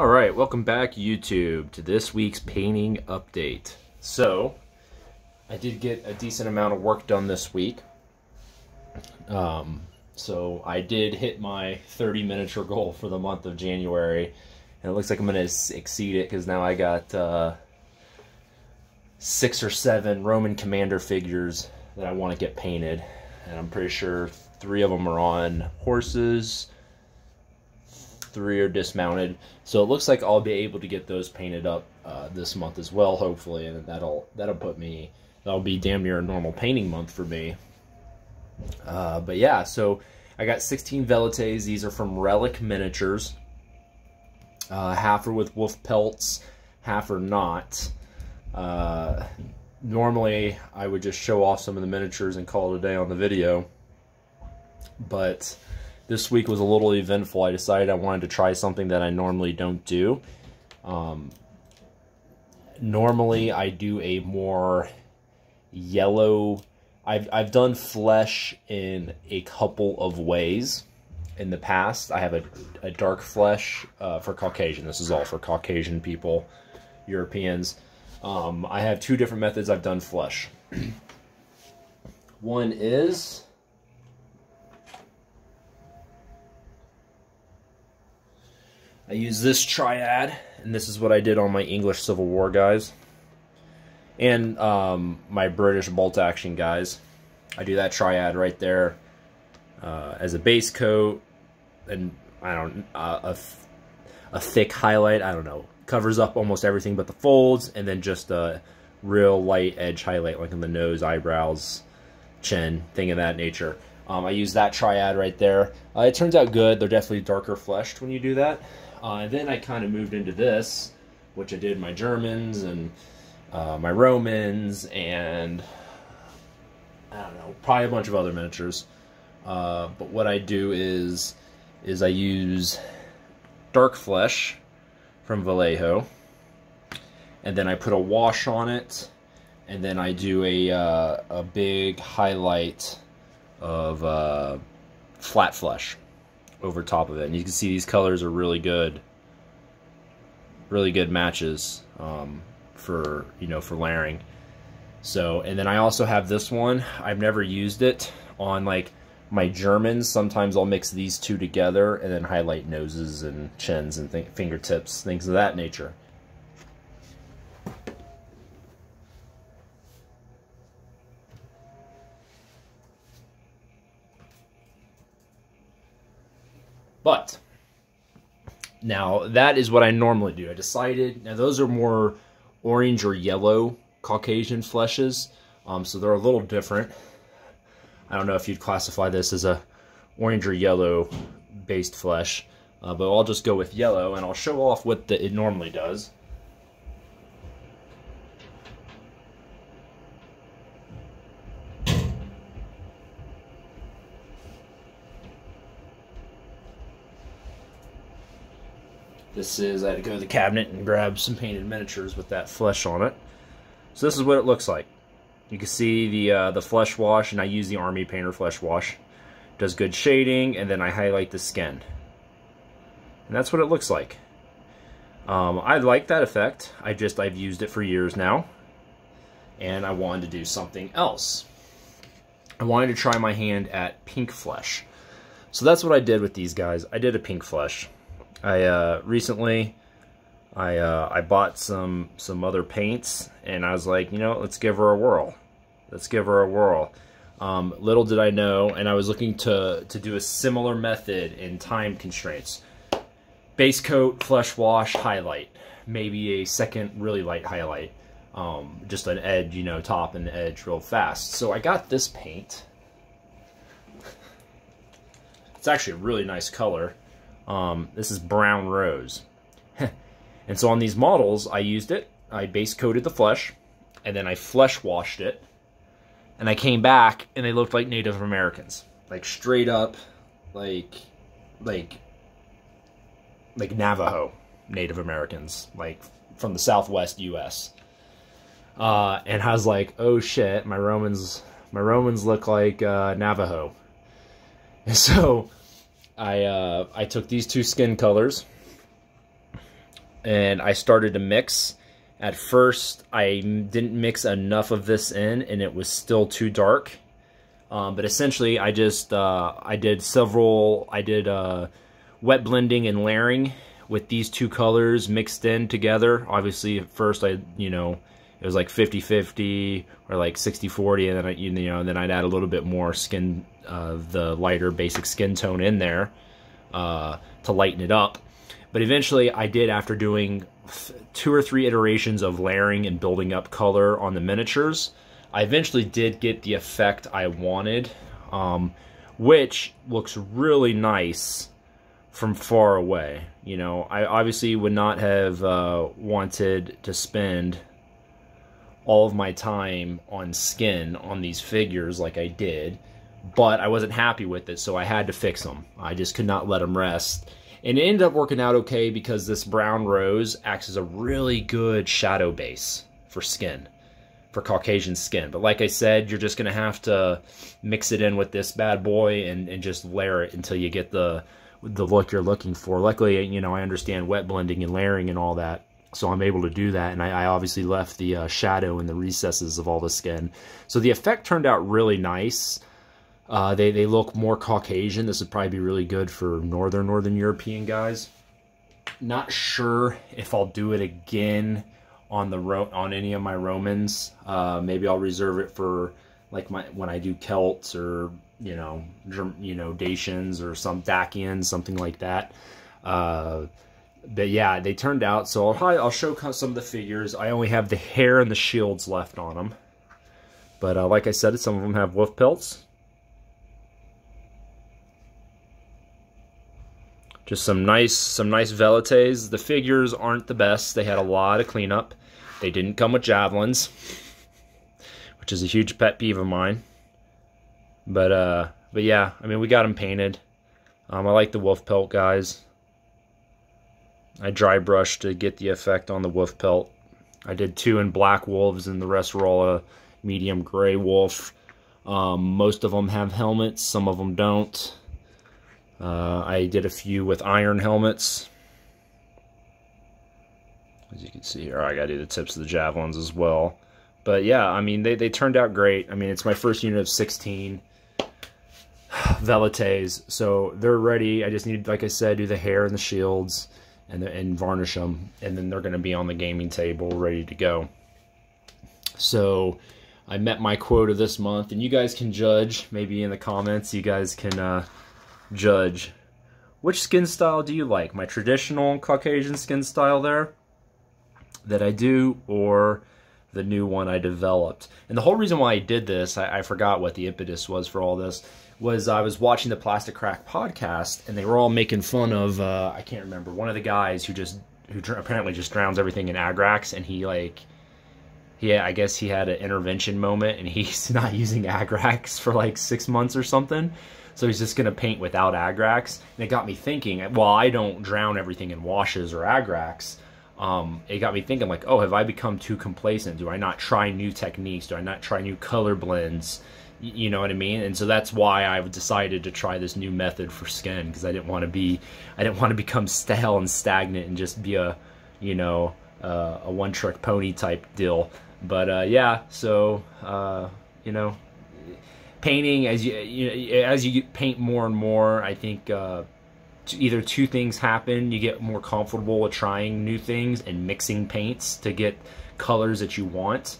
All right, welcome back YouTube to this week's painting update. So, I did get a decent amount of work done this week. Um, so I did hit my 30 miniature goal for the month of January. And it looks like I'm to exceed it because now I got uh, six or seven Roman commander figures that I want to get painted. And I'm pretty sure three of them are on horses, three are dismounted. So it looks like I'll be able to get those painted up uh, this month as well, hopefully, and that'll that'll put me that'll be damn near a normal painting month for me. Uh, but yeah, so I got 16 Velites. These are from Relic Miniatures. Uh, half are with wolf pelts, half are not. Uh, normally, I would just show off some of the miniatures and call it a day on the video. But this week was a little eventful. I decided I wanted to try something that I normally don't do. Um, normally, I do a more yellow I've I've done flesh in a couple of ways in the past. I have a, a dark flesh uh, for Caucasian. This is all for Caucasian people, Europeans. Um, I have two different methods I've done flesh. One is I use this triad, and this is what I did on my English Civil War guys and um, my British bolt action guys. I do that triad right there uh, as a base coat, and I don't uh, a, a thick highlight. I don't know covers up almost everything but the folds, and then just a real light edge highlight like on the nose, eyebrows, chin, thing of that nature. Um, I use that triad right there. Uh, it turns out good. They're definitely darker fleshed when you do that. Uh, and then I kind of moved into this, which I did my Germans and uh, my Romans, and I don't know, probably a bunch of other miniatures. Uh, but what I do is is I use Dark Flesh from Vallejo, and then I put a wash on it, and then I do a uh, a big highlight of uh, flat flesh over top of it. And you can see these colors are really good, really good matches. Um, for you know for layering. So and then I also have this one. I've never used it on like my Germans. Sometimes I'll mix these two together and then highlight noses and chins and fingertips, things of that nature. But now that is what I normally do. I decided now those are more orange or yellow Caucasian fleshes. Um, so they're a little different. I don't know if you'd classify this as a orange or yellow based flesh, uh, but I'll just go with yellow and I'll show off what the, it normally does. This is, I had to go to the cabinet and grab some painted miniatures with that flesh on it. So this is what it looks like. You can see the uh, the flesh wash, and I use the Army Painter flesh wash. Does good shading, and then I highlight the skin. And that's what it looks like. Um, I like that effect. I just, I've used it for years now. And I wanted to do something else. I wanted to try my hand at pink flesh. So that's what I did with these guys. I did a pink flesh. I uh, recently I uh, I bought some some other paints and I was like, you know, let's give her a whirl. Let's give her a whirl. Um, little did I know, and I was looking to to do a similar method in time constraints. Base coat, flesh wash, highlight. Maybe a second really light highlight. Um, just an edge, you know, top and edge real fast. So I got this paint. It's actually a really nice color. Um, this is brown rose. and so on these models, I used it. I base coated the flesh, and then I flesh washed it. And I came back, and they looked like Native Americans. Like straight up, like, like, like Navajo Native Americans, like from the Southwest U.S. Uh, and I was like, oh shit, my Romans, my Romans look like uh, Navajo. And so I uh, I took these two skin colors, and I started to mix. At first, I didn't mix enough of this in, and it was still too dark. Um, but essentially, I just, uh, I did several, I did uh, wet blending and layering with these two colors mixed in together. Obviously, at first, I, you know, it was like 50-50 or like 60-40, and then I, you know, then I'd add a little bit more skin, uh, the lighter basic skin tone in there uh, to lighten it up. But eventually, I did after doing two or three iterations of layering and building up color on the miniatures. I eventually did get the effect I wanted, um, which looks really nice from far away. You know, I obviously would not have uh, wanted to spend all of my time on skin on these figures like I did, but I wasn't happy with it, so I had to fix them. I just could not let them rest. And it ended up working out okay because this brown rose acts as a really good shadow base for skin, for Caucasian skin. But like I said, you're just going to have to mix it in with this bad boy and, and just layer it until you get the the look you're looking for. Luckily, you know, I understand wet blending and layering and all that, so I'm able to do that. And I, I obviously left the uh, shadow in the recesses of all the skin. So the effect turned out really nice. Uh, they, they look more Caucasian. This would probably be really good for Northern, Northern European guys. Not sure if I'll do it again on the on any of my Romans. Uh, maybe I'll reserve it for like my when I do Celts or you know you know Dacians or some Dacians, something like that. Uh, but yeah, they turned out. So I'll, I'll show some of the figures. I only have the hair and the shields left on them. But uh, like I said, some of them have wolf pelts. Just some nice, some nice velites. The figures aren't the best. They had a lot of cleanup. They didn't come with javelins, which is a huge pet peeve of mine. But uh, but yeah, I mean we got them painted. Um, I like the wolf pelt guys. I dry brushed to get the effect on the wolf pelt. I did two in black wolves and the rest were all a medium gray wolf. Um, most of them have helmets, some of them don't. Uh, I did a few with iron helmets. As you can see here, I got to do the tips of the javelins as well. But yeah, I mean, they, they turned out great. I mean, it's my first unit of 16 velites, so they're ready. I just need, like I said, do the hair and the shields and, and varnish them, and then they're going to be on the gaming table ready to go. So I met my quota this month, and you guys can judge, maybe in the comments, you guys can... Uh, judge which skin style do you like? My traditional Caucasian skin style there that I do or the new one I developed. And the whole reason why I did this, I, I, forgot what the impetus was for all this, was I was watching the Plastic Crack podcast and they were all making fun of, uh, I can't remember, one of the guys who just, who apparently just drowns everything in Agrax and he like, yeah, I guess he had an intervention moment and he's not using Agrax for like six months or something. So he's just going to paint without Agrax. And it got me thinking, while I don't drown everything in washes or Agrax, um, it got me thinking like, oh, have I become too complacent? Do I not try new techniques? Do I not try new color blends? You know what I mean? And so that's why I've decided to try this new method for skin because I didn't want to be, I didn't want to become stale and stagnant and just be a, you know, uh, a one-trick pony type deal. But uh, yeah, so uh, you know, painting as you, you as you paint more and more, I think uh, either two things happen: you get more comfortable with trying new things and mixing paints to get colors that you want,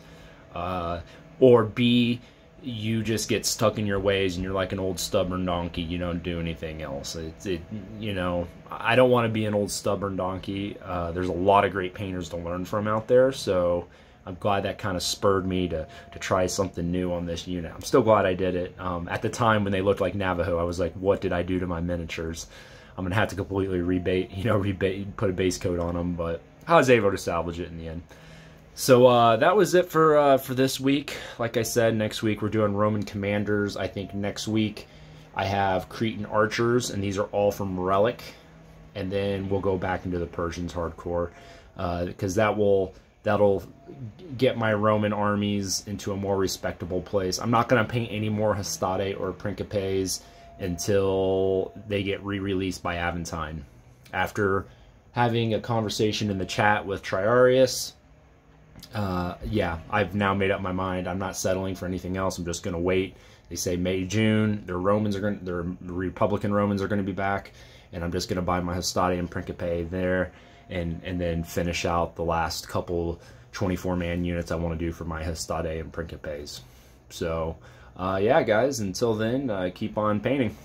uh, or B, you just get stuck in your ways and you're like an old stubborn donkey. You don't do anything else. It's it, you know, I don't want to be an old stubborn donkey. Uh, there's a lot of great painters to learn from out there, so I'm glad that kind of spurred me to, to try something new on this unit. I'm still glad I did it. Um, at the time when they looked like Navajo, I was like, what did I do to my miniatures? I'm to have to completely rebate, you know, rebate, put a base coat on them, but I was able to salvage it in the end. So uh, that was it for uh, for this week. Like I said, next week we're doing Roman commanders. I think next week I have Cretan archers, and these are all from Relic. And then we'll go back into the Persians hardcore because uh, that will that'll get my Roman armies into a more respectable place. I'm not going to paint any more Hastati or Principes until they get re-released by Aventine. After having a conversation in the chat with Triarius. Uh, yeah, I've now made up my mind. I'm not settling for anything else. I'm just going to wait. They say May, June. Their Romans are going. Their Republican Romans are going to be back, and I'm just going to buy my Hastati and Principe there, and and then finish out the last couple 24 man units I want to do for my Hastati and Principes. So, yeah, guys. Until then, uh, keep on painting.